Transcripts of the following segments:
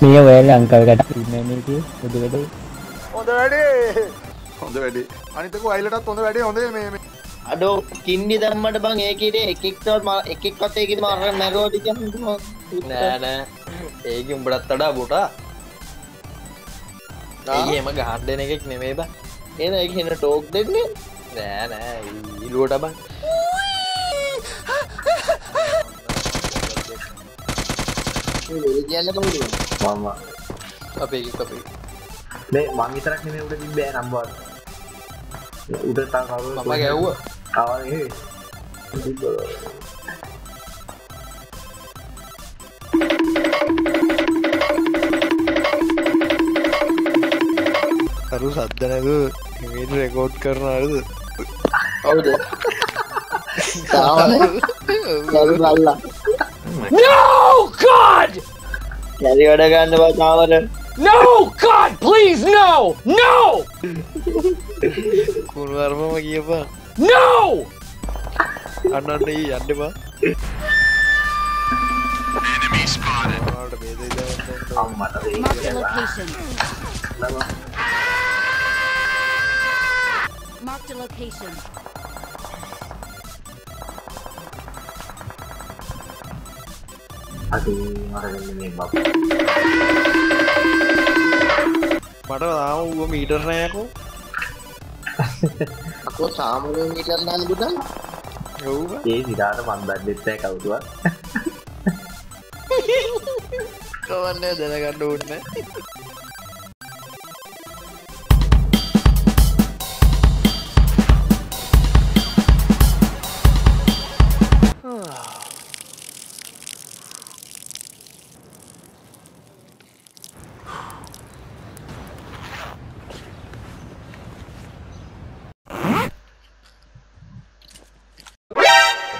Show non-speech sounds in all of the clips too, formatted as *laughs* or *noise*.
මේ ඔයල අංකල්කට ඉන්නක බුදු වැඩේ. හොඳ වැඩේ. හොඳ වැඩි. අනිතක අයිලටත් හොඳ වැඩේ. හොඳේ මේ මේ. අඩෝ කින්ඩි දම්මට බං ඒකට එකෙක්ටත් ම එකෙක්වත් ඒකෙ මර මැරෝටි නෑනෑ ඒක උඹටත් වඩා බොටා. ඒම ගහන්ඩන එකෙක් නෙමේ බ. එන එක හෙන ටෝක් දෙන්නේ? නෑනෑ ඉලුවට බං කියන්න මම අපේ අපේ මේ මං විතරක් නෙමෙයි උඩ තිබ්බේ නම්බර් උඩ තව කවුරු මම ගැව්ව. කවරේ කරු සද්ධනක හිමට රෙකෝඩ් කරන අරද කවුද තාවන බල්ලා No, God! යරි වැඩ ගන්න බතාවර No, God, please, no! No! කුණුවර්මම කියපා No! අන්නන්න ඒ යන්ඩපා අම්මට Marked a location. Marked a location. *laughs* මට වෙන්නේ මේ බබ මට තාම ඌ මීටර් නෑකෝ අකෝ සාමරය මීටරනාල බුදන් ඔව්ව ඒ සිරාට මන්දත් දෙත්තෑ කවුතුවත් කවන්න දැනගන්න ඕන්න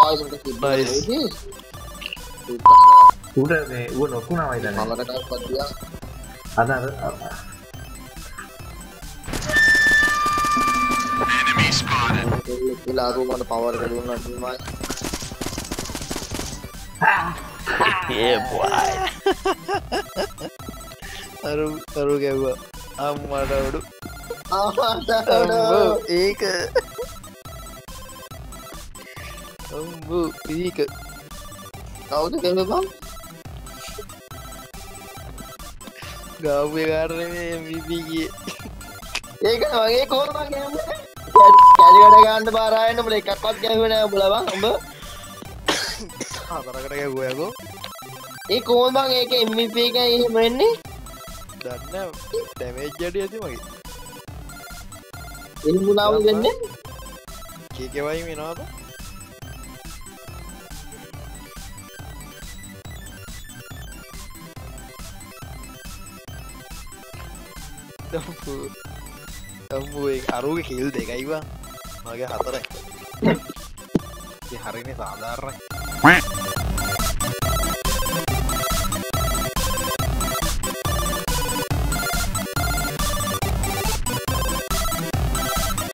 ආයමට Nice. ඌට මේ ඌ නොකුණා වයිදන මමකට පතියා අද අර ලාරු මට පවර කරුන්නටමයි අරු අරු ගැව්වා. අම්මටවඩු ආට ඒක. අම්බු ඒක. කවුද කෙබම් ගෞ්‍ය කාරණය මිපිගිය ඒක වගේ කැලි වැඩ ගන්න පාරායන්න බල එකක්වත් ගැහුවන බලබ උඹ. හතරකට ගැව්වයකෝ ඒ කෝල්බං ඒක එම්ප එක එහෙම වෙන්නේ? දන්න ඩැමේජ් ජඩි ඇති මගේ. එල්මුණාව වෙන්න? කේකවයි තම්බුවේ අරුග කිල් දෙකයිවා මගේ හතරයි. *laughs* හරිනේ සාධාරණයි